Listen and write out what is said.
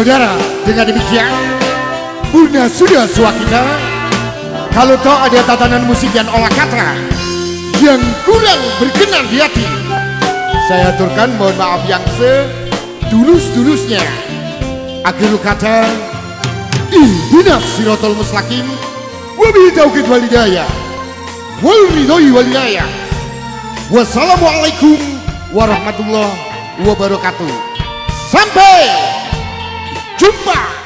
Saudara, dengan demikian Bunda sudah kita Kalau toh ada tatanan musik dan olah kata Yang kurang berkenan di hati Saya aturkan mohon maaf yang sedulus-dulusnya. Akhir kata Ihdinas sirotol muslakim Wabil tauhid walidayah Wal ridhoi walidayah Wassalamualaikum warahmatullahi wabarakatuh. Sampai 冲吧。